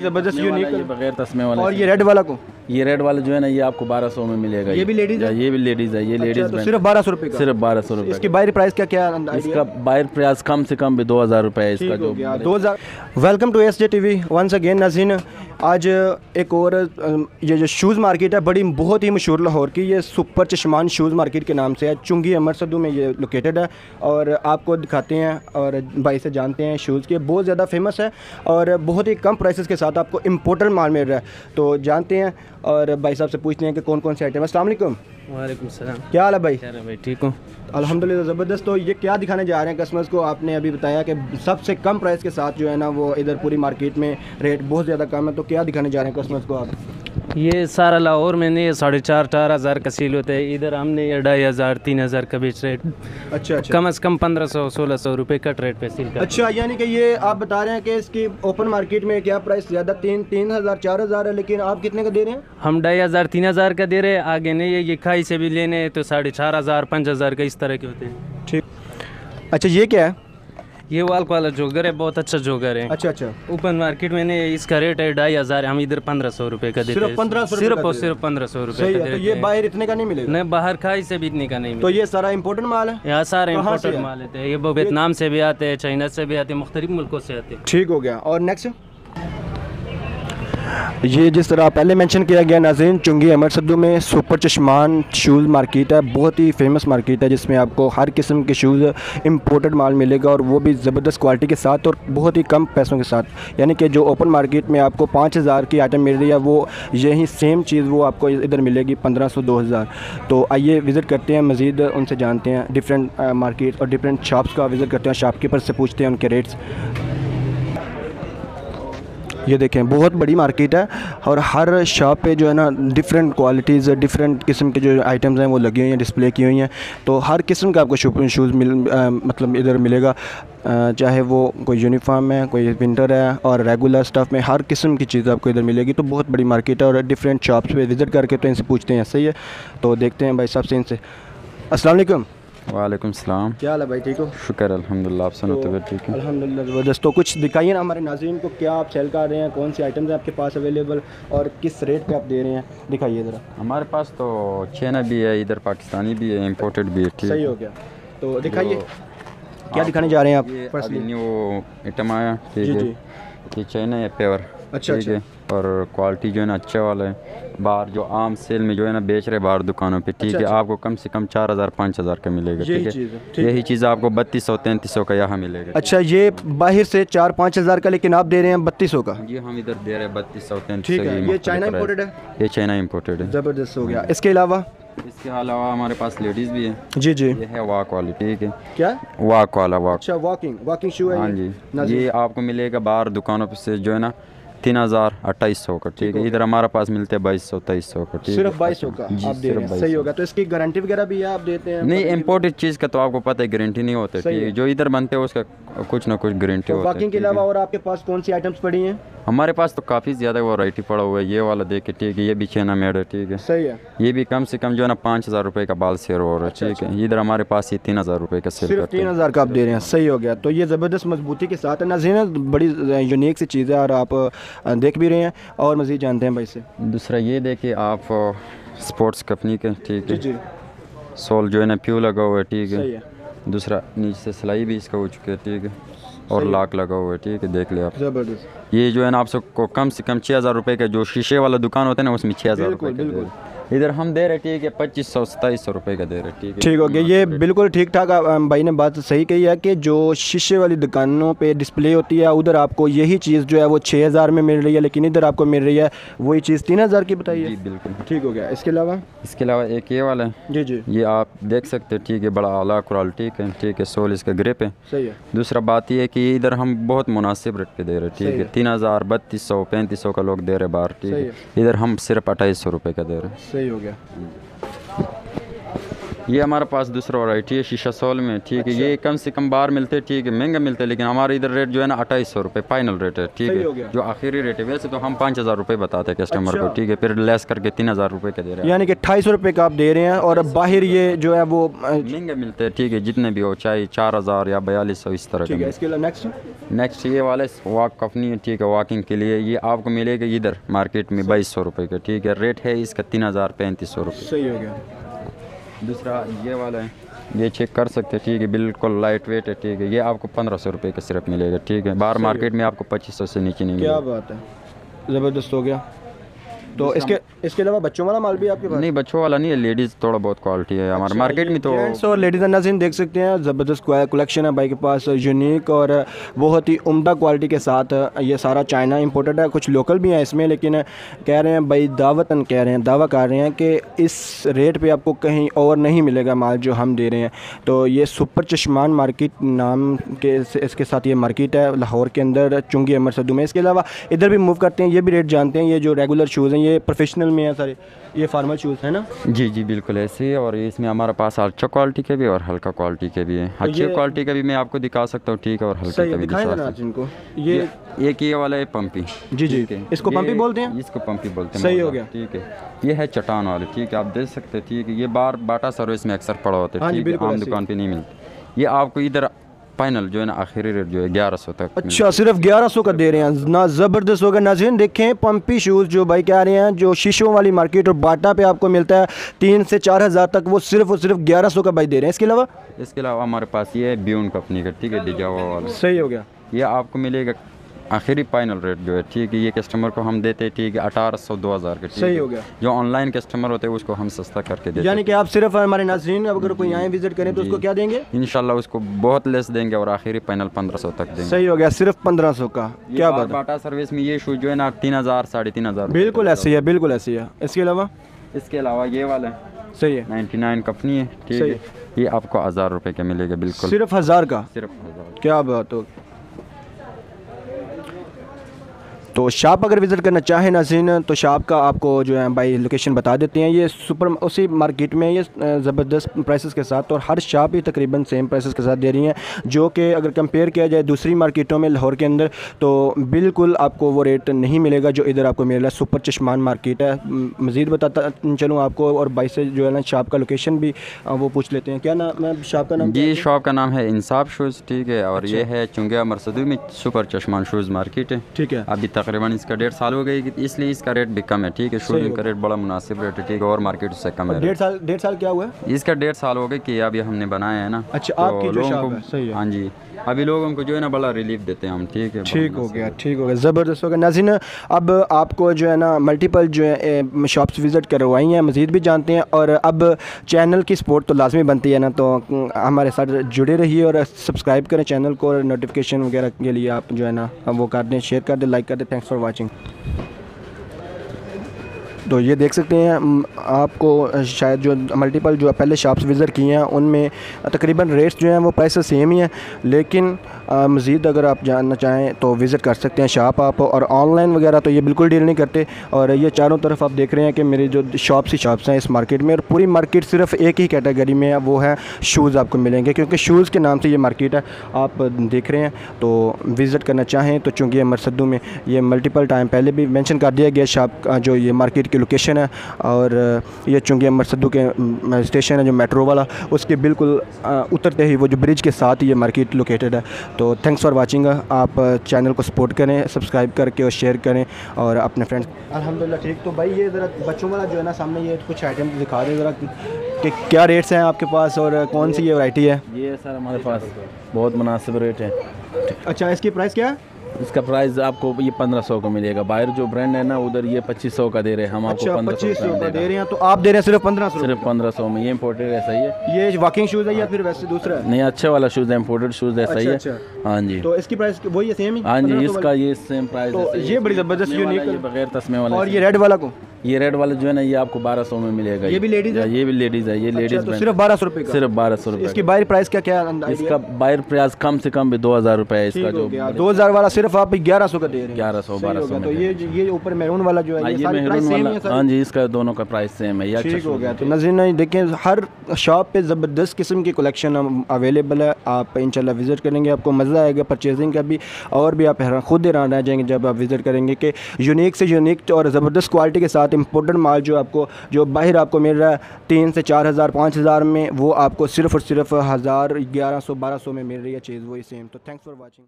ज़बरदस्त यूनिक बगैर तस्मे वाला और ये रेड वाला को? ये रेड वाला जो है ना ये आपको बारह सौ में मिलेगा ये भी लेडीज़ है? ये भी लेडीज़ है ये अच्छा, लेडीज़ तो सिर्फ़ बारह सौ रुपये सिर्फ़ बारह सौ रुपये इसकी बाहर प्राइस क्या क्या इसका बाहर प्राइस कम से कम भी दो हज़ार रुपये है इसका जो दो हज़ार welcome to S J T V once again नाजीन आज एक और ये जो शूज़ मार्केट है, बड़ी, बहुत ही मशहूर लाहौर की, ये सुपर चश्मान शूज़ मार्केट के नाम से है। चुंगी अमर सदू में ये लोकेटेड है और आपको दिखाते हैं और भाई से जानते हैं शूज़ के। बहुत ज़्यादा फ़ेमस है और बहुत ही कम प्राइसेस के साथ आपको इम्पोर्टेड माल मिल रहा है। तो जानते हैं और भाई साहब से पूछते हैं कि कौन कौन से आइटम है। अल्लाम वालेकुम सलाम। क्या हाल है भाई? भाई? ठीक हो। अलहमदिल्ला ज़बरदस्त। तो ये क्या दिखाने जा रहे हैं कस्टमर्स को? आपने अभी बताया कि सबसे कम प्राइस के साथ जो है ना वो इधर पूरी मार्केट में रेट बहुत ज़्यादा कम है। तो क्या दिखाने जा रहे हैं कस्टमर्स को आप? ये सारा लाहौर में नहीं साढ़े चार चार हज़ार का सील होता है। इधर हमने ये ढाई हज़ार तीन हज़ार का बेच रेट अच्छा अच्छा। कम से कम पंद्रह सौ सोलह सौ रुपये कट रेट पे सील कर। अच्छा यानी कि ये आप बता रहे हैं कि इसकी ओपन मार्केट में क्या प्राइस ज़्यादा? तीन तीन हज़ार चार हज़ार है लेकिन आप कितने का दे रहे हैं? हम ढाई हज़ार तीन हज़ार का दे रहे हैं। आगे नहीं है ये खाई से भी लेने तो साढ़े चार हज़ार पाँच हज़ार का इस तरह के होते हैं। ठीक। अच्छा ये क्या है? ये वाल वाला जोगर है बहुत अच्छा जोगर है। अच्छा अच्छा। ओपन मार्केट में इसका रेट है ढाई हज़ार हम इधर पंद्रह सौ रूपए का देते सिर्फ़ हैं। 1500 रुपये सिर्फ़ और सिर्फ़ पंद्रह सौ है तो ये बाहर इतने का नहीं मिलेगा। नहीं बाहर खाई से भी इतने का नहीं तो ये सारा इम्पोर्टेंट माल है? यहाँ सारे इम्पोर्टेंट माल है? ये वो वियतनाम से भी आते हैं चाइना से भी आते हैं मुख्तलिफ़ मुल्कों से आते हैं। ठीक हो गया। और नेक्स्ट ये जिस तरह पहले मेंशन किया गया नाजीन चुंगी अमर सद्दू में सुपर चश्मान शूज़ मार्केट है, बहुत ही फ़ेमस मार्केट है, जिसमें आपको हर किस्म के शूज़ इंपोर्टेड माल मिलेगा और वो भी ज़बरदस्त क्वालिटी के साथ और बहुत ही कम पैसों के साथ। यानी कि जो ओपन मार्केट में आपको पाँच हज़ार की आइटम मिल रही है, वो यही सेम चीज़ वो आपको इधर मिलेगी, पंद्रह सौ, दो हज़ार। तो आइए विज़िट करते हैं, मज़ीद उनसे जानते हैं डिफरेंट मार्केट और डिफरेंट शॉप्स का विज़िट करते हैं शॉपकीपर से पूछते हैं उनके रेट्स ये देखें बहुत बड़ी मार्केट है और हर शॉप पे जो है ना डिफरेंट क्वालिटीज़ डिफरेंट किस्म के जो आइटम्स हैं वो लगी हुई हैं डिस्प्ले की हुई हैं। तो हर किस्म का आपको शूज़ मिल अ, मतलब इधर मिलेगा। चाहे वो कोई यूनिफॉर्म है कोई विंटर है और रेगुलर स्टफ़ में हर किस्म की चीज़ आपको इधर मिलेगी। तो बहुत बड़ी मार्केट है और डिफरेंट शॉप्स पे विज़िट करके तो इनसे पूछते हैं सही है? तो देखते हैं भाई साहब से इनसे। अस्सलाम वालेकुम सलाम। क्या हाल है भाई ठीक हो? शुक्र अल्हम्दुलिल्लाह आप सुनो तो ठीक है? अल्हम्दुलिल्लाह ज़बरदस्त। तो कुछ दिखाइए ना हमारे नाज़रीन को क्या आप सेल कर रहे हैं कौन सी आइटम्स हैं आपके पास अवेलेबल और किस रेट पे आप दे रहे हैं? दिखाइए ज़रा। हमारे पास तो चाइना भी है इधर पाकिस्तानी भी है इम्पोर्टेड भी है ठीक सही हो गया। तो दिखाइए क्या दिखाने जा रहे हैं आप? न्यू आइटम आया ठीक है। ये चाइना है पेवर अच्छा, ठीक है। और क्वालिटी जो है ना अच्छा वाला है। बाहर जो आम सेल में जो है ना बेच रहे बाहर दुकानों पे ठीक है? अच्छा। आपको कम से कम चार हज़ार पाँच हज़ार का मिलेगा ठीक है, यही चीज़ आपको बत्तीस सौ तैंतीस सौ का यहाँ मिलेगा। अच्छा ये बाहर से चार पाँच हज़ार का लेकिन आप दे रहे हैं बत्तीस सौ का? ये हम इधर दे रहे हैं बत्तीस सौ तैंतीस ठीक सौ ये चाइना प्राइस। है? ये चाइना इम्पोर्टेड है। ज़बरदस्त हो गया। इसके अलावा? इसके अलावा हमारे पास लेडीज़ भी है। जी जी। ये है वाक वाली ठीक है? क्या? वाक वाला वाक अच्छा वॉकिंग वॉकिंग शू है हाँ जी। ये आपको मिलेगा बाहर दुकानों पे से जो है ना तीन हज़ार अट्ठाईस सौ का ठीक है। इधर हमारे पास मिलते हैं बाईस सौ तेईस सौ का ठीक है। सिर्फ़ बाईस सौ का जी, आप दे सिर्फ़ रहे हैं। सही होगा तो इसकी गारंटी वगैरह भी है आप देते हैं? नहीं इम्पोर्टेड चीज़ का तो आपको पता है गारंटी नहीं होती जो इधर बनते हैं उसका कुछ ना कुछ गारंटी होती है बाकी के अलावा और आपके पास कौन सी आइटम्स पड़ी हैं? हमारे पास तो काफ़ी ज़्यादा वैरायटी पड़ा हुआ है। ये वाला देख के ठीक है ये भी चैना मेड है ठीक है। सही है। ये भी कम से कम जो है ना पाँच हज़ार रुपये का बाल शेयर हो रहा है ठीक है। इधर हमारे पास ये तीन हज़ार रुपये का सेल तीन हज़ार का आप दे रहे हैं सही हो गया। तो ये ज़बरदस्त मजबूती के साथ है नाजीन बड़ी यूनिक सी चीज़ है और आप देख भी रहे हैं और मज़ीद जानते हैं भाई से। दूसरा ये देखिए आप स्पोर्ट्स कंपनी के ठीक है। सोल जो है ना प्यू लगा हुआ है ठीक है। दूसरा नीचे से सिलाई भी इसका हो चुकी है ठीक है। और लाख लगा हुआ है ठीक है देख ले आप। ज़बरदस्त। ये जो है ना आप सबको कम से कम छः हज़ार रुपये का जो शीशे वाला दुकान होता है ना उसमें छः हज़ार बिल्कुल, इधर हम दे रहे ठीक है पच्चीस सौ सताईस सौ रुपये का दे रहे ठीक है ठीक हो गया ये बिल्कुल ठीक ठाक भाई ने बात सही कही है कि जो शीशे वाली दुकानों पे डिस्प्ले होती है उधर आपको यही चीज़ जो है वो छः हज़ार में मिल रही है लेकिन इधर आपको मिल रही है वही चीज़ तीन हज़ार की बताइए। बिल्कुल। ठीक हो गया। इसके अलावा? इसके अलावा एक ये वाला है। जी जी। ये आप देख सकते हैं ठीक है बड़ा आला क्वालिटी का है ठीक है सोल इसका ग्रिप है। सही है। दूसरा बात यह है कि इधर हम बहुत मुनासिब रेट पे दे रहे हैं ठीक है। तीन हज़ार बत्तीस सौ पैंतीस सौ का लोग दे रहे बाहर ठीक है। इधर हम सिर्फ़ अट्ठाईस सौ रुपये का दे रहे हैं। सही हो गया। ये हमारे पास दूसरा वैरायटी है शीशा सोल में ठीक है। अच्छा। ये कम से कम बाहर मिलते हैं ठीक है महँगा मिलते हैं लेकिन हमारे इधर रेट जो है ना अट्ठाईस सौ रुपये फाइनल रेट है ठीक हो। जो आखिरी रेट है वैसे तो हम पाँच हज़ार रुपये बताते हैं कस्टमर अच्छा। को। ठीक है फिर लेस करके तीन हज़ार रुपये का दे रहे हैं। यानी कि अट्ठाईस सौ रुपये का आप दे रहे हैं और बाहर ये जो है वो महँगे मिलते हैं ठीक है जितने भी हो चाहे चार हज़ार या बयालीस सौ इस तरह के नेक्स्ट नेक्स्ट ये वाले वॉक कफनी है ठीक है वॉकिंग के लिए ये आपको मिलेगा इधर मार्केट में बाईस सौ रुपये का ठीक है। रेट है इसका तीन हज़ार पैंतीस सौ रुपये सही हो गया। दूसरा ये वाला है। ये चेक कर सकते हैं ठीक है बिल्कुल लाइट वेट है ठीक है। ये आपको पंद्रह सौ रुपये का सिर्फ़ मिलेगा ठीक है। बाहर मार्केट में आपको पच्चीस सौ से नीचे नहीं क्या बात है? ज़बरदस्त हो गया। तो इसके इसके अलावा बच्चों वाला माल भी आपके पास? नहीं बच्चों वाला नहीं है लेडीज़ थोड़ा बहुत क्वालिटी है हमारे मार्केट में तो और लेडीज़ नाज़रीन देख सकते हैं ज़बरदस्त कलेक्शन है भाई के पास यूनिक और बहुत ही उम्दा क्वालिटी के साथ ये सारा चाइना इंपोर्टेड है कुछ लोकल भी हैं इसमें लेकिन कह रहे हैं भाई दावतन कह रहे हैं दावा कर रहे हैं कि इस रेट पर आपको कहीं और नहीं मिलेगा माल जो हम दे रहे हैं। तो ये सुपर चश्मान मार्केट नाम के इसके साथ ये मार्केट है लाहौर के अंदर चुंगी अमर सदू में। इसके अलावा इधर भी मूव करते हैं ये भी रेट जानते हैं ये जो रेगुलर शूज़ हैं ये प्रोफेशनल में हैं सारे। ये फार्मल शूज़ है ना? जी जी बिल्कुल ऐसे ही और इसमें हमारे पास अच्छा क्वालिटी के भी और हल्का क्वालिटी के भी है। अच्छी क्वालिटी का भी मैं आपको दिखा सकता हूँ ठीक है और हल्के सही का भी दिखा जिनको। ये ये ये वाला है पंपी जी जी। इसको पंपी बोलते हैं? इसको पंपी बोलते हैं सही हो मोटा, ठीक है। ये है चटान वाले ठीक है आप देख सकते हैं ठीक है। ये बार बाटा सर्विस में अक्सर पड़ा होता हाँ है ठीक है आम दुकान पे नहीं मिलती। ये आपको इधर फाइनल जो है ना आखिरी रेट जो है ग्यारह सौ तक अच्छा सिर्फ़ ग्यारह सौ का दे रहे हैं। ना ज़बरदस्त होगा नाजिन देखें पंपी शूज़ जो भाई कह रहे हैं जो शीशों वाली मार्केट और बाटा पे आपको मिलता है तीन से चार हज़ार तक वो सिर्फ़ और सिर्फ़ ग्यारह सौ का भाई दे रहे हैं। इसके अलावा? इसके अलावा हमारे पास ये है ब्यून कंपनी का ठीक है डिजावा वाला सही हो गया। ये आपको मिलेगा आखिरी फाइनल रेट जो है ठीक है ये कस्टमर को हम देते हैं ठीक है अठारह सौ दो हज़ार का ठीक सही हो गया। जो ऑनलाइन कस्टमर होते हैं उसको हम सस्ता करके देते यानी कि आप सिर्फ़ हमारे नाजरीन अगर कोई आए विज़िट करें तो उसको क्या देंगे? हैं इंशाल्लाह उसको बहुत लेस देंगे और आखिरी फाइनल पंद्रह सौ तक देंगे। सही हो गया सिर्फ़ पंद्रह सौ का। क्या बात है। बाटा सर्विस में ये शूज़ जो है ना तीन हज़ार साढ़े तीन हज़ार बिल्कुल ऐसी है बिल्कुल ऐसी है। इसके अलावा? इसके अलावा ये वाला है। सही है। 99 कंपनी है ठीक है। ये आपको हज़ार रुपये का मिलेगा बिल्कुल। सिर्फ़ हज़ार का? सिर्फ़ हज़ार। क्या बात हो। तो शॉप अगर विज़िट करना चाहें नाजीन तो शॉप का आपको जो है भाई लोकेशन बता देते हैं। ये सुपर उसी मार्केट में ये ज़बरदस्त प्राइसेस के साथ और हर शॉप ही तकरीबन सेम प्राइसेस के साथ दे रही हैं जो कि अगर कंपेयर किया जाए दूसरी मार्केटों में लाहौर के अंदर तो बिल्कुल आपको वो रेट नहीं मिलेगा जो इधर आपको मिल रहा है। सुपर चश्मान मार्केट है। मज़ीद बताता चलूँ आपको और भाई से जो है ना शॉप का लोकेशन भी वो पूछ लेते हैं। क्या नाम है शॉप का नाम ये शॉप का नाम है इंसाफ शूज़ ठीक है और ये अच्छा। है चुंगिया मरसदू में सुपर चश्मान शूज़ मार्केट। है ठीक है। अभी तकरीबन इसका डेढ़ साल हो गई इसलिए इसका रेट भी कम है। ठीक है शूज़ का रेट बड़ा मुनासिब रेट है ठीक है और मार्केट उससे कम है। डेढ़ साल डेढ़ साल क्या हुआ? है इसका डेढ़ साल हो गए कि अभी हमने बनाया है ना। अच्छा, तो आपकी जो शॉप है, सही है। हाँ जी। अभी लोगों को जो है ना बड़ा रिलीफ देते हैं हम ठीक है ठीक हो गया ठीक हो गया। ज़बरदस्त हो गया। नाजिन अब आपको जो है ना मल्टीपल जो है शॉप्स विज़िट करवाई हैं मज़ीद भी जानते हैं और अब चैनल की सपोर्ट तो लाजमी बनती है ना तो हमारे साथ जुड़े रहिए और सब्सक्राइब करें चैनल को और नोटिफिकेशन वगैरह के लिए आप जो है ना वो कर दें शेयर कर दें लाइक कर दें थैंक्स फॉर वाचिंग तो ये देख सकते हैं आपको शायद जो मल्टीपल जो पहले शॉप्स विज़िट किए हैं, उनमें तकरीबन रेट्स जो हैं, वो पैसे सेम ही हैं। लेकिन मज़ीद अगर आप जानना चाहें तो विज़िट कर सकते हैं शॉप आप और ऑनलाइन वगैरह तो ये बिल्कुल डील नहीं करते। और ये चारों तरफ़ आप देख रहे हैं कि मेरी जो शॉप्स ही शॉप्स हैं इस मार्केट में और पूरी मार्केट सिर्फ़ एक ही कैटेगरी में है वो है शूज़ आपको मिलेंगे, क्योंकि शूज़ के नाम से ये मार्केट है। आप देख रहे हैं तो विज़िट करना चाहें तो चूँकि ये मरसदू में ये मल्टीपल टाइम पहले भी मैंशन कर दिया गया शॉप जो ये मार्केट की लोकेशन है और ये चूँकि मरसदू के स्टेशन है जो मेट्रो वाला उसके बिल्कुल उतरते ही वो जो ब्रिज के साथ ये मार्केट लोकेटेड है। तो थैंक्स फॉर वाचिंग आप चैनल को सपोर्ट करें सब्सक्राइब करके और शेयर करें और अपने फ्रेंड्स अल्हम्दुलिल्लाह ठीक तो भाई ये ज़रा बच्चों वाला जो है ना सामने ये कुछ आइटम दिखा दें ज़रा कि क्या रेट्स हैं आपके पास और कौन सी ये वैरायटी है? ये सर हमारे पास बहुत मुनासिब रेट है। अच्छा इसकी प्राइस क्या है? इसका प्राइस आपको ये पंद्रह सौ का मिलेगा। बाहर जो ब्रांड है ना उधर ये पच्चीस सौ का दे रहे हैं हम आपको अच्छा पंद्रह पच्चीस सौ का दे रहे हैं तो आप दे रहे हैं सिर्फ़ पंद्रह सौ सिर्फ़ पंद्रह सौ में ये इम्पोर्टेड ऐसा ही है? ये वॉकिंग शूज़ है या फिर वैसे दूसरा? है नहीं अच्छे वाला शूज़ है इम्पोर्टेड शूज़ ऐसा ही है। अच्छा, हाँ जी। तो इसकी प्राइस वही है सेम हाँ? जी 1500 इसका ये सेम प्राइस तो ये बड़ी ज़बरदस्त यूनिक बगैर तस्मे वाला और ये रेड वाला को? ये रेड वाला जो है ना ये आपको बारह सौ में मिलेगा। ये भी लेडीज़ है? ये भी लेडीज़ है ये लेडीज़ अच्छा, तो सिर्फ़ बारह सौ रुपये सिर्फ़ बारह सौ इसकी रुपये बाहरी प्राइस क्या क्या इसका बाहर प्राइस कम से कम भी दो हज़ार रुपये है इसका जो दो हज़ार वाला सिर्फ़ आप ग्यारह सौ का दे रहे हैं। ग्यारह सौ बारह सौ तो ये ये ऊपर मैरून वाला जो है हाँ, ये मेहरून वाला हाँ जी इसका दोनों का प्राइस सेम है ये ठीक हो गया। तो नजीर देखें हर शॉप पे ज़बरदस्त किस्म की कलेक्शन अवेलेबल है। आप इंशाल्लाह विज़िट करेंगे आपको मज़ा आएगा परचेजिंग का भी और भी आप खुद हैरान रह जाएँगे जब आप विज़िट करेंगे कि यूनिक से यूनिक और ज़बरदस्त क्वालिटी के साथ इम्पोर्टेड माल जो आपको, जो बाहर आपको मिल रहा है, तीन से चार हज़ार, पाँच हज़ार में, वो आपको सिर्फ़ और सिर्फ़ हज़ार ग्यारह सौ, बारह सौ में मिल रही है चीज़, वही सेम तो थैंक्स फॉर वॉचिंग